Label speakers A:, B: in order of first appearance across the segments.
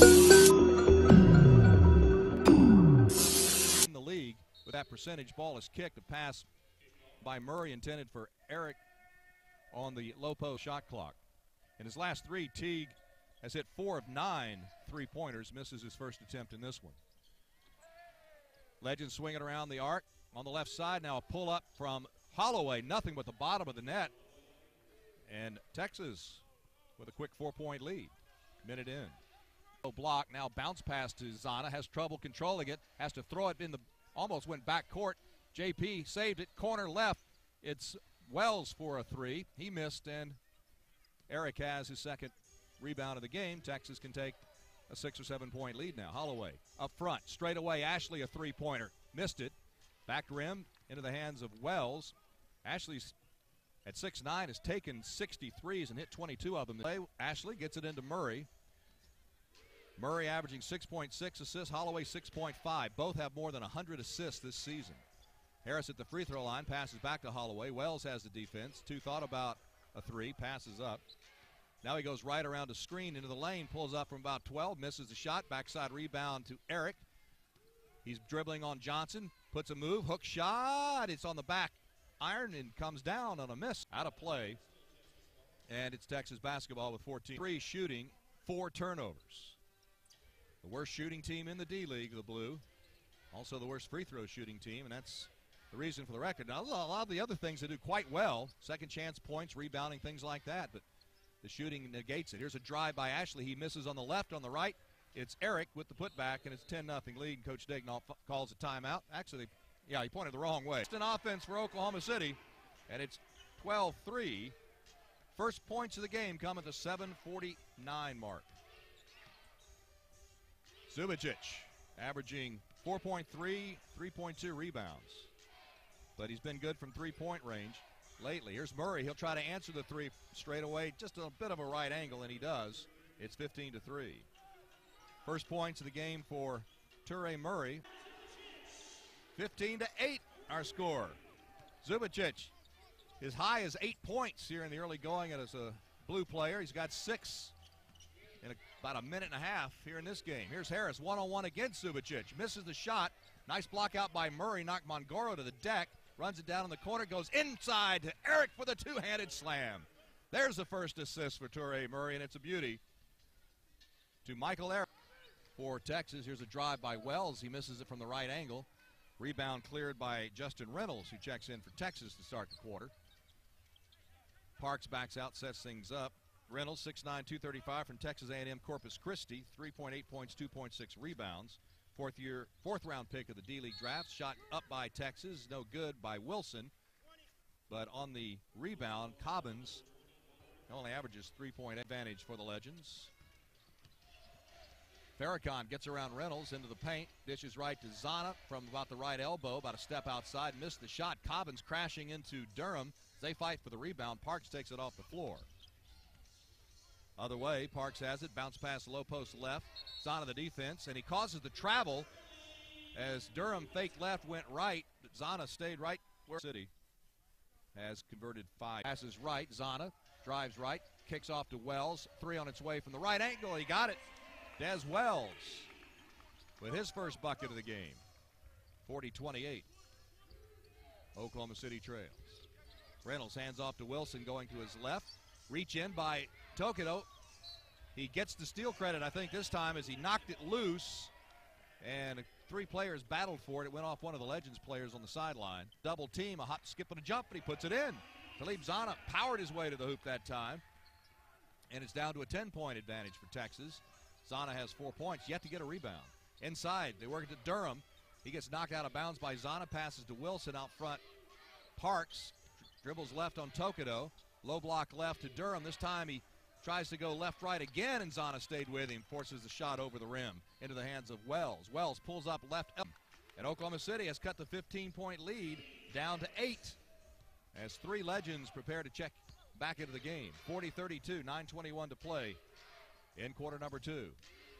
A: In the league with that percentage, ball is kicked. A pass by Murray intended for Eric on the low post shot clock. In his last three, Teague has hit four of nine three pointers, misses his first attempt in this one. Legend swinging around the arc on the left side. Now a pull up from Holloway, nothing but the bottom of the net. And Texas with a quick four point lead. Minute in. Block now bounce pass to Zanna, has trouble controlling it, has to throw it in the almost went back court. JP saved it, corner left. It's Wells for a three. He missed, and Eric has his second rebound of the game. Texas can take a six or seven point lead now. Holloway up front, straight away. Ashley a three pointer, missed it. Back rim into the hands of Wells. Ashley's at six nine has taken 63s and hit 22 of them. Ashley gets it into Murray. Murray averaging 6.6 assists, Holloway 6.5. Both have more than 100 assists this season. Harris at the free throw line passes back to Holloway. Wells has the defense. Two thought about a three, passes up. Now he goes right around the screen into the lane, pulls up from about 12, misses the shot, backside rebound to Eric. He's dribbling on Johnson, puts a move, hook shot. It's on the back iron and comes down on a miss. Out of play. And it's Texas basketball with 14 3 shooting, four turnovers. The worst shooting team in the D League, the Blue. Also the worst free throw shooting team, and that's the reason for the record. Now, a lot of the other things they do quite well second chance points, rebounding, things like that, but the shooting negates it. Here's a drive by Ashley. He misses on the left, on the right. It's Eric with the putback, and it's 10 0 lead. Coach Daigneault calls a timeout. Actually, yeah, he pointed the wrong way. It's an offense for Oklahoma City, and it's 12 3. First points of the game come at the 7:49 mark. Zubicic averaging 4.3, 3.2 rebounds. But he's been good from three point range lately. Here's Murray. He'll try to answer the three straight away. Just a bit of a right angle, and he does. It's 15 to 3. First points of the game for Toure Murray. 15 to 8, our score. Zubicic, his high is eight points here in the early going and as a blue player. He's got six in a, about a minute and a half here in this game. Here's Harris one on one against Zubicic. Misses the shot. Nice block out by Murray. Knocked Mongoro to the deck. Runs it down in the corner. Goes inside to Eric for the two handed slam. There's the first assist for Toure Murray, and it's a beauty. To Michael Eric for Texas. Here's a drive by Wells. He misses it from the right angle. Rebound cleared by Justin Reynolds, who checks in for Texas to start the quarter. Parks backs out, sets things up. Reynolds, 6'9", 235 from Texas A&M Corpus Christi, 3.8 points, 2.6 rebounds. Fourth year, fourth round pick of the D League draft, shot up by Texas, no good by Wilson. But on the rebound, Cobbins only averages three-point advantage for the Legends. Farrakhan gets around Reynolds into the paint, dishes right to Zanna from about the right elbow, about a step outside, missed the shot. Cobbins crashing into Durham. They fight for the rebound. Parks takes it off the floor. Other way, Parks has it, bounce pass low post left. Zanna the defense, and he causes the travel as Durham fake left went right, but Zanna stayed right where City has converted five. Passes right, Zanna drives right, kicks off to Wells, three on its way from the right angle. He got it. Des Wells with his first bucket of the game. 40 28. Oklahoma City trails. Reynolds hands off to Wilson going to his left. Reach in by Tokoto. He gets the steal credit, I think, this time as he knocked it loose. And three players battled for it. It went off one of the Legends players on the sideline. Double team, a hot skip and a jump, and he puts it in. Talib Zanna powered his way to the hoop that time. And it's down to a 10 point advantage for Texas. Zanna has four points, yet to get a rebound. Inside, they work it to Durham. He gets knocked out of bounds by Zanna, passes to Wilson out front. Parks dribbles left on Tokoto. Low block left to Durham. This time he tries to go left right again, and Zanna stayed with him, forces the shot over the rim into the hands of Wells. Wells pulls up left. And Oklahoma City has cut the 15 point lead down to eight as three legends prepare to check back into the game. 40 32, 9.21 to play in quarter number two.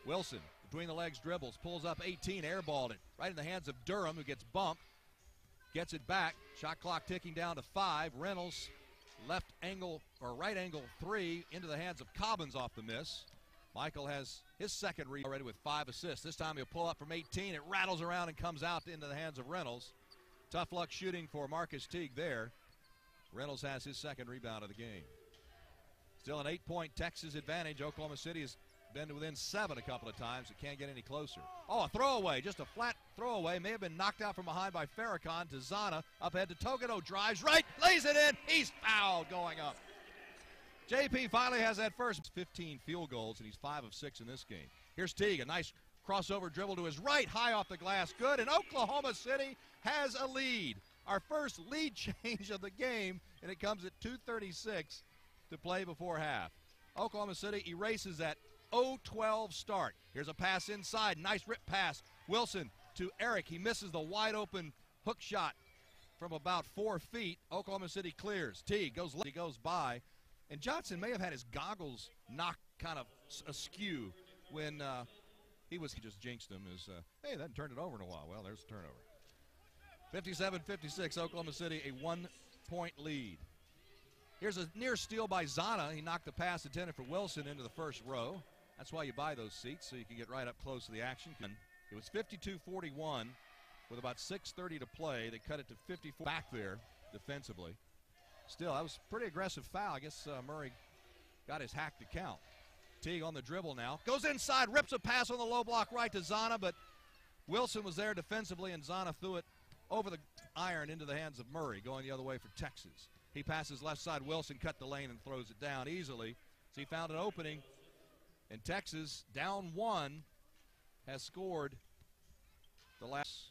A: Wilson, between the legs, dribbles, pulls up 18, airballed it right in the hands of Durham, who gets bumped, gets it back. Shot clock ticking down to five. Reynolds, left angle or right angle three into the hands of Cobbins off the miss. Michael has his second read already with five assists. This time he'll pull up from 18. It rattles around and comes out into the hands of Reynolds. Tough luck shooting for Marcus Teague there. Reynolds has his second rebound of the game. Still an eight point Texas advantage. Oklahoma City has been to within seven a couple of times. It can't get any closer. Oh, a throwaway, just a flat throwaway. May have been knocked out from behind by Farrakhan to Zanna. Up ahead to Tokoto, drives right, lays it in. He's fouled going up. JP finally has that first 15 field goals, and he's 5 of 6 in this game. Here's Teague, a nice crossover dribble to his right, high off the glass. Good, and Oklahoma City has a lead. Our first lead change of the game, and it comes at 2.36 to play before half. Oklahoma City erases that 0-12 start. Here's a pass inside, nice rip pass. Wilson to Eric. He misses the wide open hook shot from about four feet. Oklahoma City clears. Teague goes, left. he goes by. And Johnson may have had his goggles knocked kind of askew when uh, he was he just jinxed him. as uh, hey, that turned it over in a while. Well, there's the turnover. 57-56, Oklahoma City, a one-point lead. Here's a near steal by Zanna. He knocked the pass intended for Wilson into the first row. That's why you buy those seats, so you can get right up close to the action. It was 52-41 with about 6.30 to play. They cut it to 54 back there defensively still, that was pretty aggressive foul. I guess uh, Murray got his hack to count. Teague on the dribble now. Goes inside, rips a pass on the low block right to Zanna, but Wilson was there defensively, and Zanna threw it over the iron into the hands of Murray, going the other way for Texas. He passes left side. Wilson cut the lane and throws it down easily. So he found an opening, and Texas, down one, has scored the last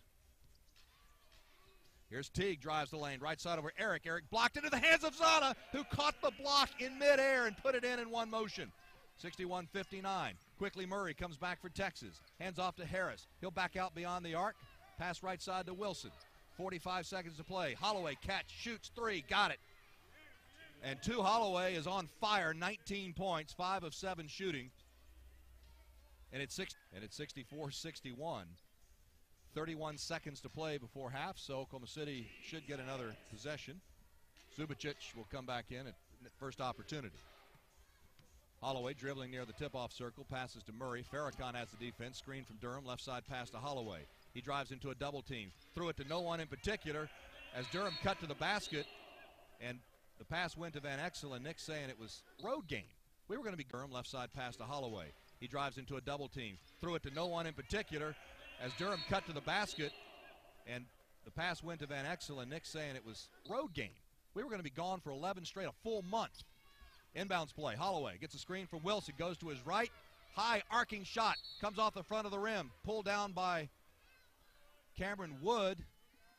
A: Here's Teague, drives the lane, right side over Eric. Eric blocked into the hands of Zanna, who caught the block in midair and put it in in one motion. 61 59. Quickly, Murray comes back for Texas. Hands off to Harris. He'll back out beyond the arc. Pass right side to Wilson. 45 seconds to play. Holloway catch, shoots three, got it. And two Holloway is on fire, 19 points, five of seven shooting. And it's six and it's 64-61. 31 seconds to play before half, so Oklahoma City should get another possession. Zubicic will come back in at first opportunity. Holloway dribbling near the tip-off circle, passes to Murray. Farrakhan has the defense, screen from Durham, left side pass to Holloway. He drives into a double team, threw it to no one in particular as Durham cut to the basket, and the pass went to Van Exel, and Nick saying it was road game. We were going to be Durham, left side pass to Holloway. He drives into a double team, threw it to no one in particular, as Durham cut to the basket, and the pass went to Van Exel, and Nick saying it was road game. We were going to be gone for 11 straight, a full month. Inbounds play. Holloway gets a screen from Wilson, goes to his right. High arcing shot comes off the front of the rim, pulled down by Cameron Wood,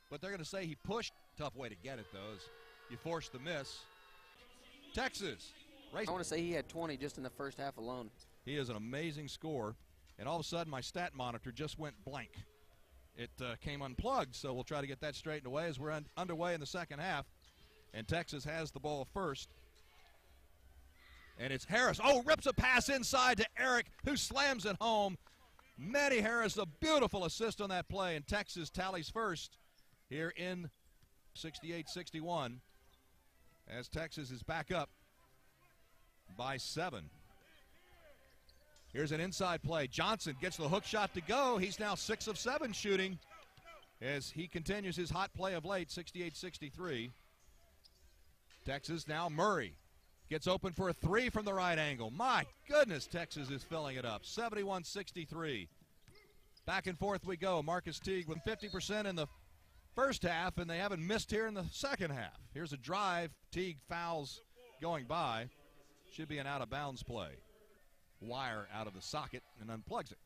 A: but they're going to say he pushed. Tough way to get it, though, you force the miss. Texas.
B: Race. I want to say he had 20 just in the first half alone.
A: He is an amazing scorer and all of a sudden my stat monitor just went blank. It uh, came unplugged, so we'll try to get that straightened away as we're un- underway in the second half. And Texas has the ball first. And it's Harris. Oh, rips a pass inside to Eric, who slams it home. Manny Harris, a beautiful assist on that play, and Texas tallies first here in 68 61 as Texas is back up by seven. Here's an inside play. Johnson gets the hook shot to go. He's now six of seven shooting as he continues his hot play of late, 68 63. Texas now Murray gets open for a three from the right angle. My goodness, Texas is filling it up. 71 63. Back and forth we go. Marcus Teague with 50% in the first half, and they haven't missed here in the second half. Here's a drive. Teague fouls going by. Should be an out of bounds play wire out of the socket and unplugs it.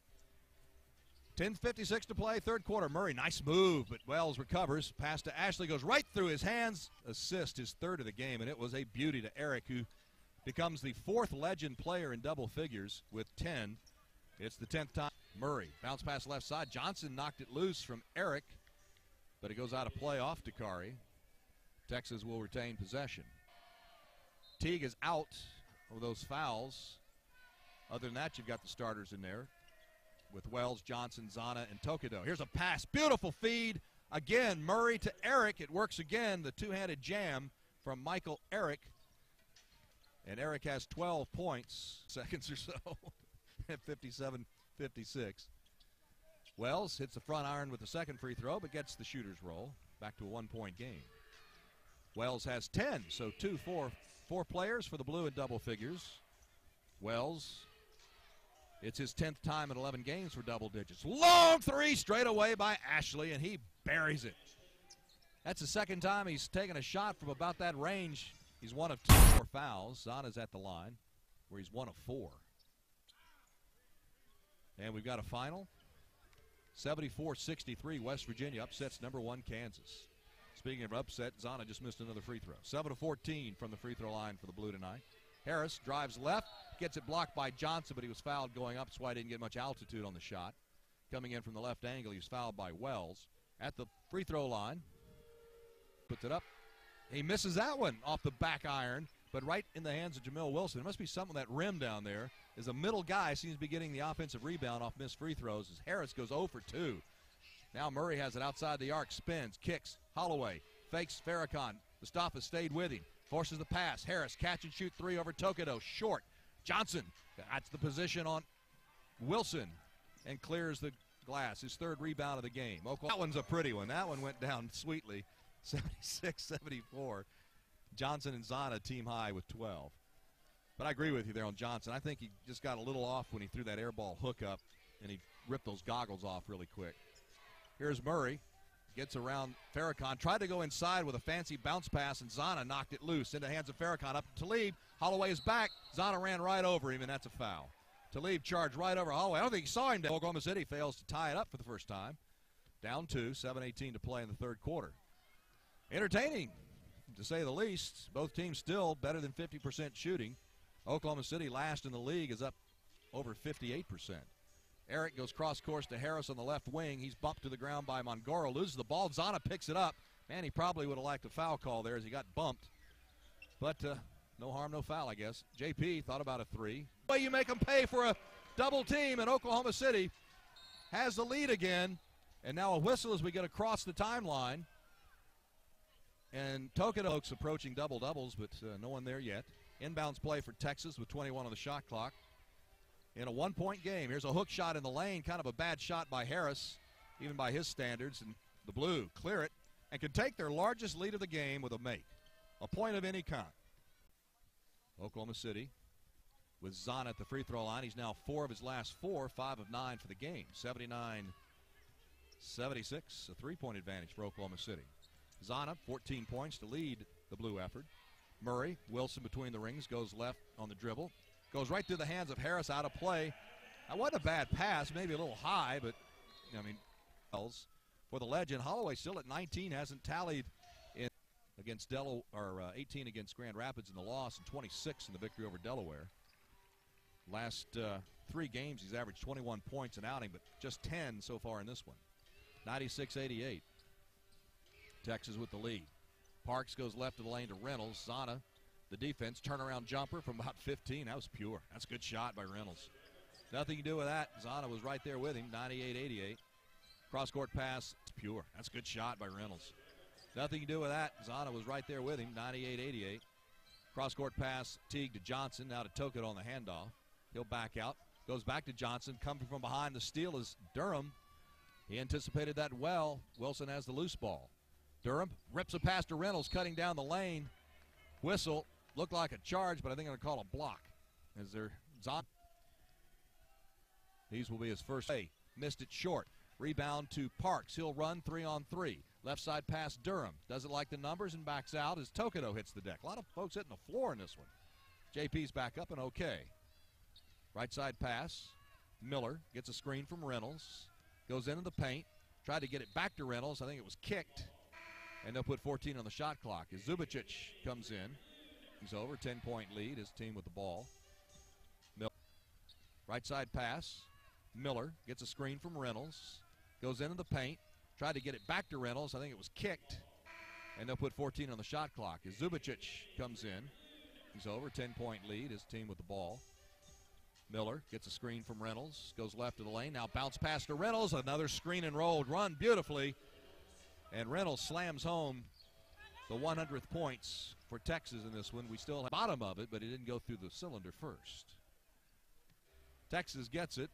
A: 10.56 to play, third quarter. Murray, nice move, but Wells recovers. Pass to Ashley goes right through his hands. Assist, his third of the game, and it was a beauty to Eric, who becomes the fourth legend player in double figures with 10. It's the 10th time. Murray, bounce pass left side. Johnson knocked it loose from Eric, but it goes out of play off Dakari. Texas will retain possession. Teague is out of those fouls. Other than that, you've got the starters in there with Wells, Johnson, Zanna, and Tokoto. Here's a pass. Beautiful feed. Again, Murray to Eric. It works again. The two handed jam from Michael Eric. And Eric has 12 points, seconds or so. at 57 56. Wells hits the front iron with the second free throw, but gets the shooter's roll. Back to a one point game. Wells has 10, so two, four, four players for the blue in double figures. Wells, it's his 10th time in 11 games for double digits. Long three straight away by Ashley, and he buries it. That's the second time he's taken a shot from about that range. He's one of two more fouls. Zanna's at the line, where he's one of four. And we've got a final. 74 63, West Virginia upsets number one Kansas. Speaking of upset, Zanna just missed another free throw. 7 to 14 from the free throw line for the Blue tonight. Harris drives left, gets it blocked by Johnson, but he was fouled going up, why he didn't get much altitude on the shot. Coming in from the left angle, he's fouled by Wells. At the free throw line, puts it up. He misses that one off the back iron, but right in the hands of Jamil Wilson. It must be something that rim down there. Is a middle guy seems to be getting the offensive rebound off missed free throws as Harris goes 0 for 2. Now Murray has it outside the arc, spins, kicks, Holloway fakes Farrakhan. The stop has stayed with him. Forces the pass. Harris catch and shoot three over Tokoto. Short. Johnson. That's the position on Wilson and clears the glass. His third rebound of the game. Oklahoma. That one's a pretty one. That one went down sweetly. 76 74. Johnson and Zanna team high with 12. But I agree with you there on Johnson. I think he just got a little off when he threw that air ball hook up and he ripped those goggles off really quick. Here's Murray. Gets around Farrakhan. Tried to go inside with a fancy bounce pass, and Zanna knocked it loose into the hands of Farrakhan. Up to Talib. Holloway is back. Zanna ran right over him, and that's a foul. Talib charged right over Holloway. I don't think he saw him. Oklahoma City fails to tie it up for the first time. Down two, 7-18 to play in the third quarter. Entertaining, to say the least. Both teams still better than 50% shooting. Oklahoma City last in the league is up over 58%. Eric goes cross course to Harris on the left wing. He's bumped to the ground by Mongoro. Loses the ball. Zanna picks it up. Man, he probably would have liked a foul call there as he got bumped. But uh, no harm, no foul, I guess. JP thought about a three. Way you make them pay for a double team, and Oklahoma City has the lead again. And now a whistle as we get across the timeline. And Token Oaks approaching double doubles, but uh, no one there yet. Inbounds play for Texas with 21 on the shot clock in a one point game. Here's a hook shot in the lane, kind of a bad shot by Harris, even by his standards. And the Blue clear it and can take their largest lead of the game with a make, a point of any kind. Oklahoma City with Zanna at the free throw line. He's now four of his last four, five of nine for the game. 79 76, a three point advantage for Oklahoma City. Zanna, 14 points to lead the Blue effort. Murray, Wilson between the rings, goes left on the dribble, Goes right through the hands of Harris out of play. That wasn't a bad pass, maybe a little high, but I mean, for the legend, Holloway still at 19 hasn't tallied in against Delaware or uh, 18 against Grand Rapids in the loss and 26 in the victory over Delaware. Last uh, three games, he's averaged 21 points an outing, but just 10 so far in this one. 96-88. Texas with the lead. Parks goes left of the lane to Reynolds. Zanna the defense. Turnaround jumper from about 15. That was pure. That's a good shot by Reynolds. Nothing to do with that. Zanna was right there with him, 98 88. Cross court pass, it's pure. That's a good shot by Reynolds. Nothing to do with that. Zanna was right there with him, 98 88. Cross court pass, Teague to Johnson. Now to Token on the handoff. He'll back out. Goes back to Johnson. Coming from behind the steal is Durham. He anticipated that well. Wilson has the loose ball. Durham rips a pass to Reynolds, cutting down the lane. Whistle Looked like a charge, but I think I'm going to call a block. Is there? These will be his first. Hey, missed it short. Rebound to Parks. He'll run three on three. Left side pass Durham. Doesn't like the numbers and backs out as Tokoto hits the deck. A lot of folks hitting the floor in this one. JP's back up and okay. Right side pass. Miller gets a screen from Reynolds. Goes into the paint. Tried to get it back to Reynolds. I think it was kicked. And they'll put 14 on the shot clock as Zubicic comes in over. 10 point lead. His team with the ball. Miller. Right side pass. Miller gets a screen from Reynolds. Goes into the paint. Tried to get it back to Reynolds. I think it was kicked. And they'll put 14 on the shot clock as Zubicic comes in. He's over. 10 point lead. His team with the ball. Miller gets a screen from Reynolds. Goes left of the lane. Now bounce pass to Reynolds. Another screen and rolled. Run beautifully. And Reynolds slams home the 100th points for Texas in this one. We still have bottom of it, but it didn't go through the cylinder first. Texas gets it.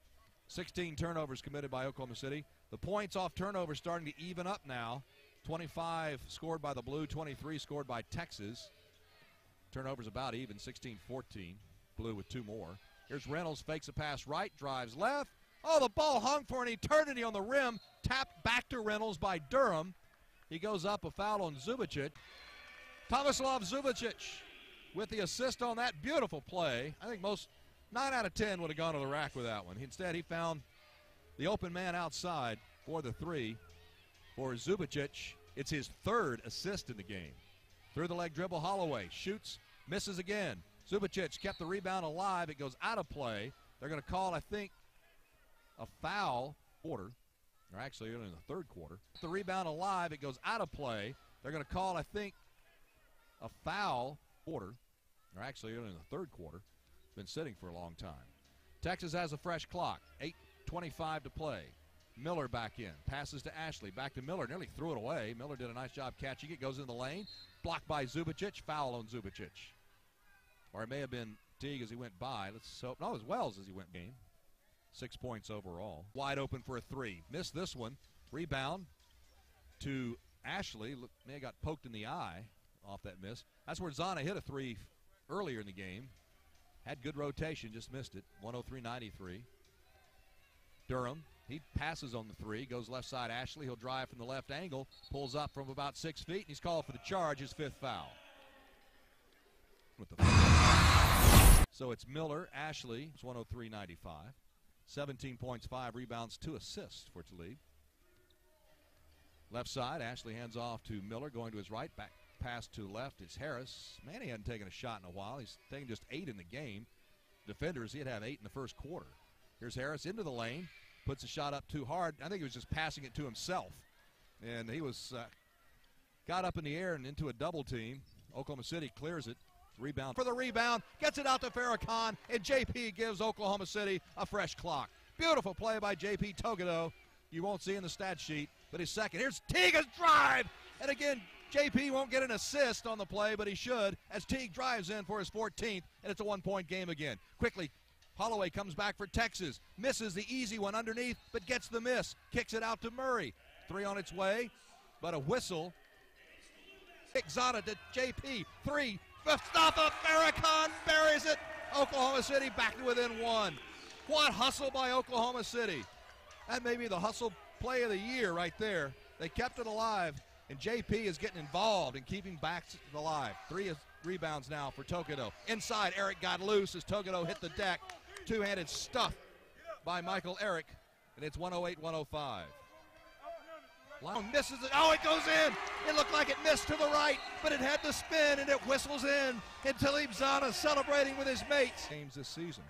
A: 16 turnovers committed by Oklahoma City. The points off turnovers starting to even up now. 25 scored by the Blue, 23 scored by Texas. Turnovers about even, 16 14. Blue with two more. Here's Reynolds, fakes a pass right, drives left. Oh, the ball hung for an eternity on the rim. Tapped back to Reynolds by Durham. He goes up a foul on Zubicic. Tomislav Zubicic with the assist on that beautiful play. I think most nine out of ten would have gone to the rack with that one. Instead, he found the open man outside for the three for Zubicic. It's his third assist in the game. Through the leg dribble, Holloway shoots, misses again. Zubicic kept the rebound alive. It goes out of play. They're going to call, I think, a foul quarter, or actually in the third quarter. The rebound alive. It goes out of play. They're going to call, I think, a foul quarter, or actually in the third quarter. Been sitting for a long time. Texas has a fresh clock. 8.25 to play. Miller back in. Passes to Ashley. Back to Miller. Nearly threw it away. Miller did a nice job catching it. Goes in the lane. Blocked by Zubicic. Foul on Zubicic. Or it may have been Teague as he went by. Let's hope. No, it was Wells as he went game. Six points overall. Wide open for a three. Missed this one. Rebound to Ashley. Look, may have got poked in the eye off that miss. That's where Zanna hit a three earlier in the game. Had good rotation, just missed it. 103.93. Durham, he passes on the three, goes left side. Ashley, he'll drive from the left angle, pulls up from about six feet, and he's called for the charge, his fifth foul. With the so it's Miller, Ashley, it's 103.95. 17 points, five rebounds, two assists for Talib. Left side, Ashley hands off to Miller, going to his right, back pass to left. is Harris. Man, he hadn't taken a shot in a while. He's taken just eight in the game. Defenders, he'd have eight in the first quarter. Here's Harris into the lane, puts a shot up too hard. I think he was just passing it to himself, and he was uh, got up in the air and into a double team. Oklahoma City clears it. Rebound for the rebound, gets it out to Farrakhan, and JP gives Oklahoma City a fresh clock. Beautiful play by JP Tokoto. You won't see in the stat sheet, but his second. Here's Teague's drive, and again JP won't get an assist on the play, but he should as Teague drives in for his 14th, and it's a one point game again. Quickly, Holloway comes back for Texas, misses the easy one underneath, but gets the miss, kicks it out to Murray. Three on its way, but a whistle. Zanna to JP. Three. Mustafa Farrakhan buries it. Oklahoma City back to within one. What hustle by Oklahoma City. That may be the hustle play of the year right there. They kept it alive and JP is getting involved in keeping backs alive. Three rebounds now for Tokoto. Inside, Eric got loose as Tokoto hit the deck. Two handed stuff by Michael Eric, and it's 108 105. Long oh, misses it. Oh, it goes in. It looked like it missed to the right, but it had to spin and it whistles in. And Talib Zanna celebrating with his mates. Games this season.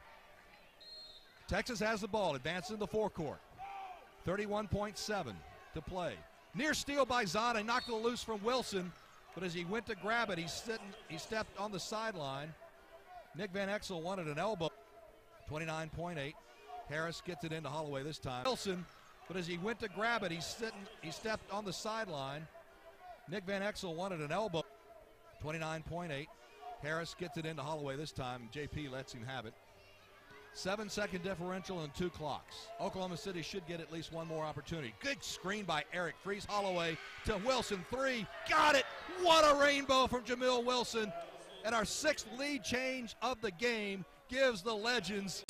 A: Texas has the ball, advances in the forecourt. 31.7 to play. Near steal by Zanna, knocked it loose from Wilson, but as he went to grab it, he, sitting, he stepped on the sideline. Nick Van Exel wanted an elbow. 29.8. Harris gets it into Holloway this time. Wilson, but as he went to grab it, he, sitting, he stepped on the sideline. Nick Van Exel wanted an elbow. 29.8. Harris gets it into Holloway this time. JP lets him have it. Seven second differential and two clocks. Oklahoma City should get at least one more opportunity. Good screen by Eric Freeze Holloway to Wilson. Three. Got it. What a rainbow from Jamil Wilson. And our sixth lead change of the game gives the Legends.